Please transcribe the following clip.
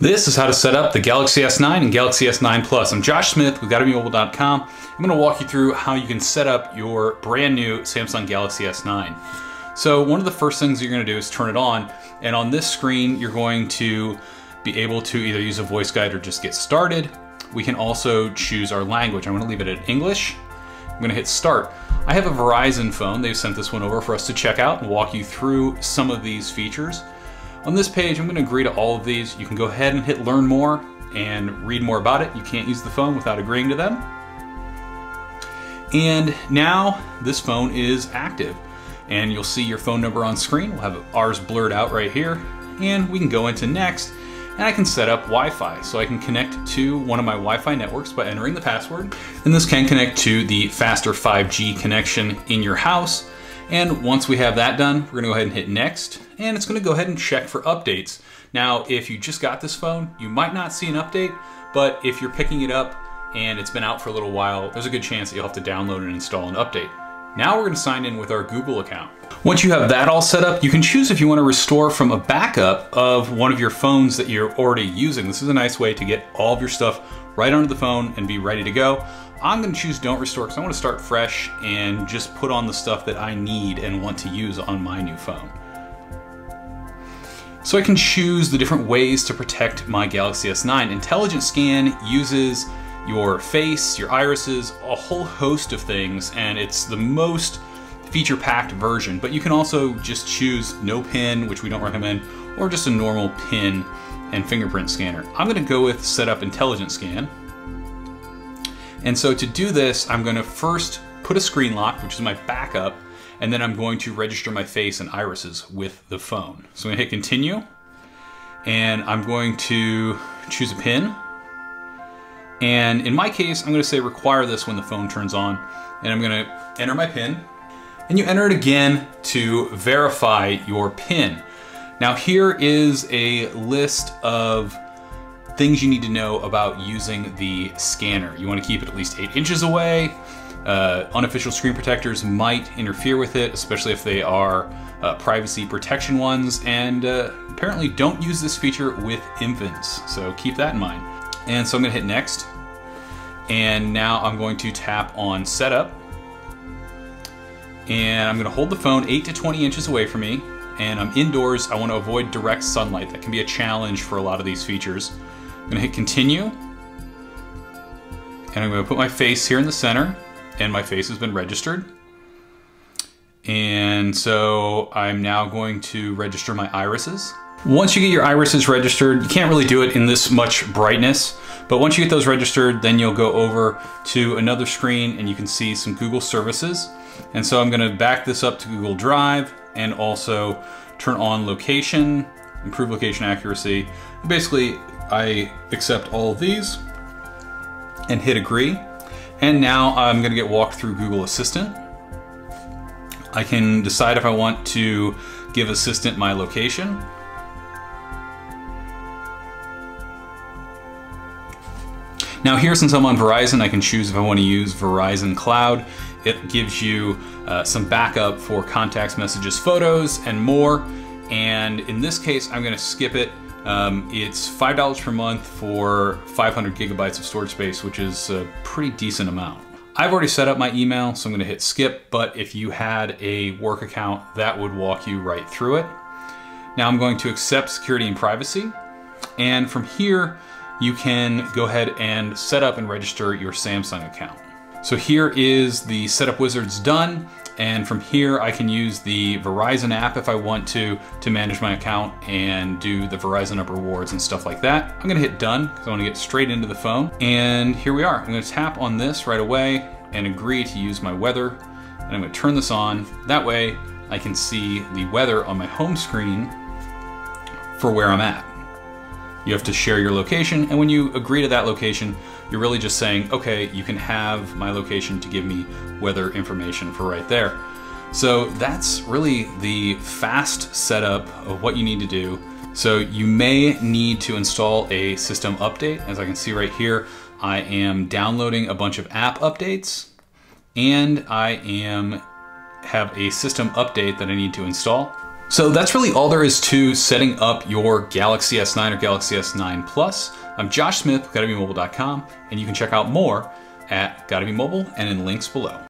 This is how to set up the Galaxy S9 and Galaxy S9 Plus. I'm Josh Smith with GottaBeMobile.com. I'm gonna walk you through how you can set up your brand new Samsung Galaxy S9. So one of the first things you're gonna do is turn it on, and on this screen, you're going to be able to either use a voice guide or just get started. We can also choose our language. I'm gonna leave it at English. I'm gonna hit start. I have a Verizon phone. They've sent this one over for us to check out and walk you through some of these features. On this page, I'm gonna agree to all of these. You can go ahead and hit learn more and read more about it. You can't use the phone without agreeing to them. And now this phone is active and you'll see your phone number on screen. We'll have ours blurred out right here and we can go into next and I can set up Wi-Fi. So I can connect to one of my Wi-Fi networks by entering the password. And this can connect to the faster 5G connection in your house. And once we have that done, we're gonna go ahead and hit next, and it's gonna go ahead and check for updates. Now, if you just got this phone, you might not see an update, but if you're picking it up and it's been out for a little while, there's a good chance that you'll have to download and install an update. Now we're gonna sign in with our Google account. Once you have that all set up, you can choose if you wanna restore from a backup of one of your phones that you're already using. This is a nice way to get all of your stuff right onto the phone and be ready to go. I'm gonna choose don't restore because I wanna start fresh and just put on the stuff that I need and want to use on my new phone. So I can choose the different ways to protect my Galaxy S9. Intelligent Scan uses your face, your irises, a whole host of things, and it's the most feature-packed version, but you can also just choose no pin, which we don't recommend, or just a normal pin and fingerprint scanner. I'm gonna go with set up intelligent scan. And so to do this, I'm gonna first put a screen lock, which is my backup, and then I'm going to register my face and irises with the phone. So I'm gonna hit continue, and I'm going to choose a pin. And in my case, I'm gonna say require this when the phone turns on, and I'm gonna enter my pin, and you enter it again to verify your pin. Now here is a list of things you need to know about using the scanner. You want to keep it at least eight inches away. Uh, unofficial screen protectors might interfere with it, especially if they are uh, privacy protection ones, and uh, apparently don't use this feature with infants, so keep that in mind. And so I'm gonna hit next, and now I'm going to tap on setup, and I'm gonna hold the phone 8 to 20 inches away from me, and I'm indoors, I wanna avoid direct sunlight. That can be a challenge for a lot of these features. I'm gonna hit continue, and I'm gonna put my face here in the center, and my face has been registered. And so I'm now going to register my irises. Once you get your irises registered, you can't really do it in this much brightness, but once you get those registered, then you'll go over to another screen and you can see some Google services. And so I'm gonna back this up to Google Drive and also turn on location, improve location accuracy. Basically, I accept all of these and hit agree. And now I'm gonna get walked through Google Assistant. I can decide if I want to give Assistant my location. Now here, since I'm on Verizon, I can choose if I want to use Verizon Cloud. It gives you uh, some backup for contacts, messages, photos, and more. And in this case, I'm gonna skip it. Um, it's $5 per month for 500 gigabytes of storage space, which is a pretty decent amount. I've already set up my email, so I'm gonna hit skip, but if you had a work account, that would walk you right through it. Now I'm going to accept security and privacy. And from here, you can go ahead and set up and register your Samsung account. So here is the setup wizards done. And from here, I can use the Verizon app if I want to, to manage my account and do the Verizon Up rewards and stuff like that. I'm gonna hit done because I wanna get straight into the phone. And here we are. I'm gonna tap on this right away and agree to use my weather. And I'm gonna turn this on. That way I can see the weather on my home screen for where I'm at. You have to share your location, and when you agree to that location, you're really just saying, okay, you can have my location to give me weather information for right there. So that's really the fast setup of what you need to do. So you may need to install a system update. As I can see right here, I am downloading a bunch of app updates and I am have a system update that I need to install. So that's really all there is to setting up your Galaxy S9 or Galaxy S9 Plus. I'm Josh Smith with GottaBeMobile.com, and you can check out more at Gotta Be Mobile and in links below.